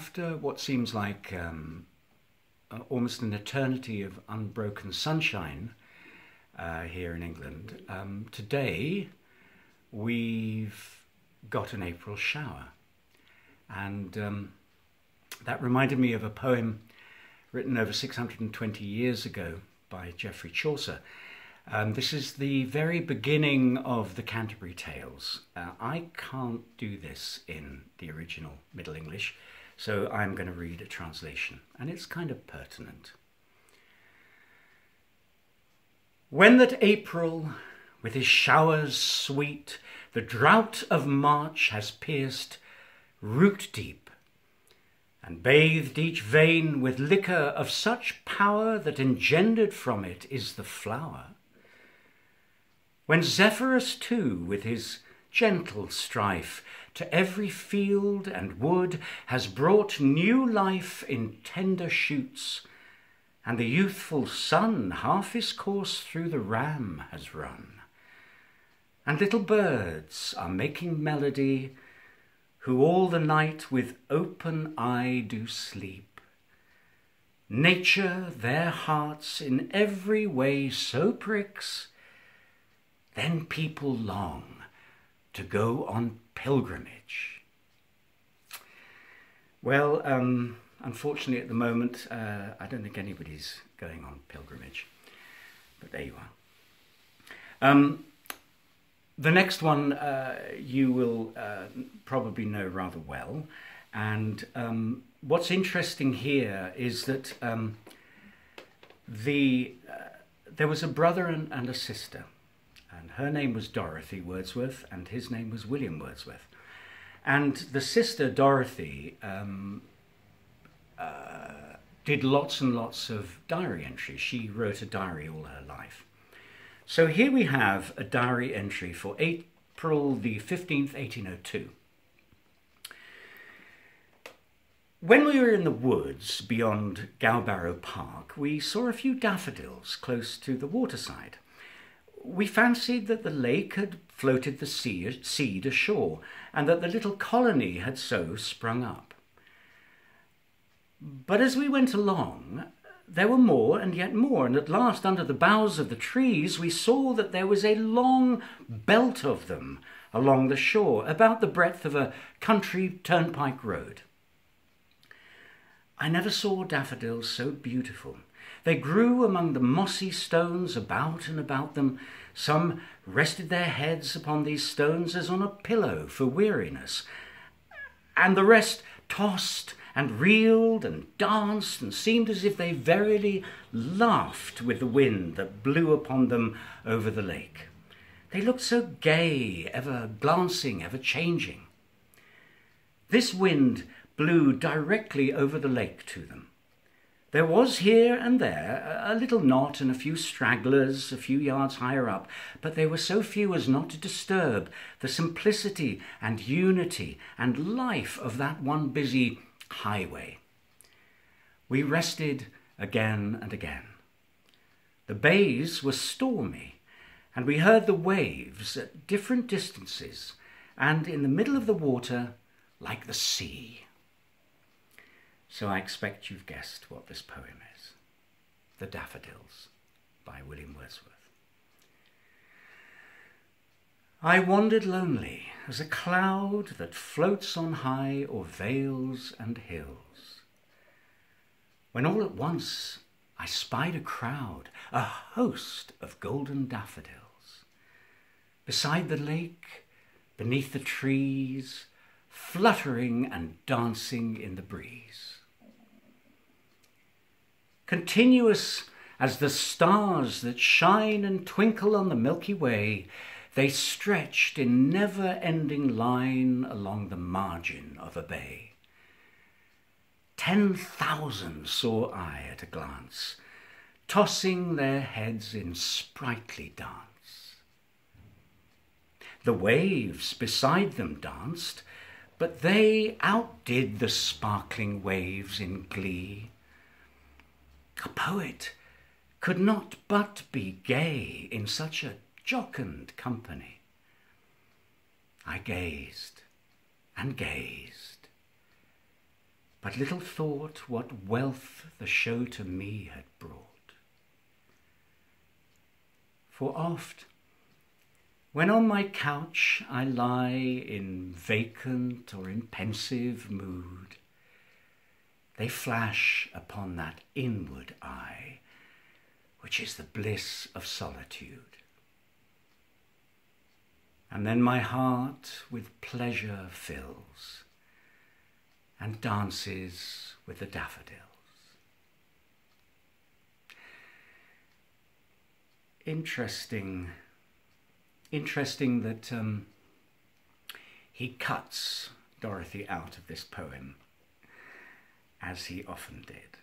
After what seems like um, almost an eternity of unbroken sunshine uh, here in England, um, today we've got an April shower. And um, that reminded me of a poem written over 620 years ago by Geoffrey Chaucer. Um, this is the very beginning of the Canterbury Tales. Uh, I can't do this in the original Middle English, so I'm going to read a translation, and it's kind of pertinent. When that April, with his showers sweet, the drought of March has pierced root deep, and bathed each vein with liquor of such power that engendered from it is the flower. When Zephyrus too, with his gentle strife, to every field and wood has brought new life in tender shoots, and the youthful sun half his course through the ram has run. And little birds are making melody, who all the night with open eye do sleep. Nature their hearts in every way so pricks, then people long to go on pilgrimage. Well, um, unfortunately, at the moment, uh, I don't think anybody's going on pilgrimage, but there you are. Um, the next one uh, you will uh, probably know rather well, and um, what's interesting here is that um, the uh, there was a brother and, and a sister her name was Dorothy Wordsworth, and his name was William Wordsworth. And the sister Dorothy um, uh, did lots and lots of diary entries. She wrote a diary all her life. So here we have a diary entry for April the 15th, 1802. When we were in the woods beyond Gowbarrow Park, we saw a few daffodils close to the waterside we fancied that the lake had floated the seed ashore, and that the little colony had so sprung up. But as we went along, there were more and yet more, and at last, under the boughs of the trees, we saw that there was a long belt of them along the shore, about the breadth of a country turnpike road. I never saw daffodils so beautiful. They grew among the mossy stones about and about them. Some rested their heads upon these stones as on a pillow for weariness, and the rest tossed and reeled and danced and seemed as if they verily laughed with the wind that blew upon them over the lake. They looked so gay, ever glancing, ever changing. This wind blew directly over the lake to them. There was here and there a little knot and a few stragglers a few yards higher up, but they were so few as not to disturb the simplicity and unity and life of that one busy highway. We rested again and again. The bays were stormy, and we heard the waves at different distances, and in the middle of the water, like the sea. So I expect you've guessed what this poem is The Daffodils by William Wordsworth. I wandered lonely as a cloud that floats on high o'er vales and hills, when all at once I spied a crowd, a host of golden daffodils. Beside the lake, beneath the trees, fluttering and dancing in the breeze continuous as the stars that shine and twinkle on the Milky Way, they stretched in never ending line along the margin of a bay. Ten thousand saw I at a glance, tossing their heads in sprightly dance. The waves beside them danced, but they outdid the sparkling waves in glee. A poet could not but be gay in such a jocund company. I gazed and gazed, but little thought what wealth the show to me had brought. For oft, when on my couch I lie in vacant or in pensive mood, they flash upon that inward eye, which is the bliss of solitude. And then my heart with pleasure fills and dances with the daffodils. interesting, interesting that um, he cuts Dorothy out of this poem, as he often did.